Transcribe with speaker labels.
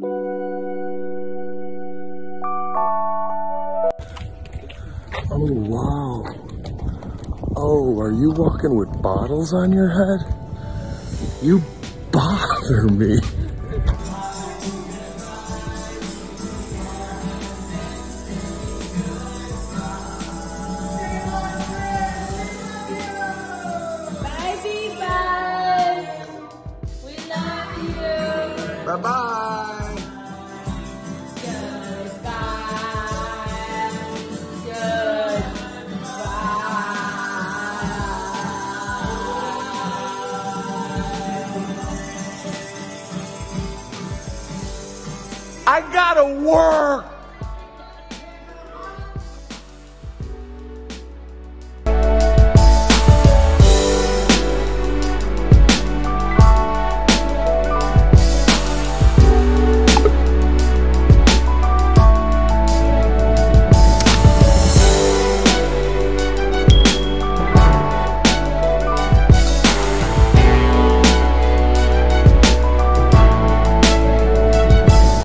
Speaker 1: Oh, wow. Oh, are you walking with bottles on your head? You bother me.
Speaker 2: We love you.
Speaker 1: Bye bye, I gotta work.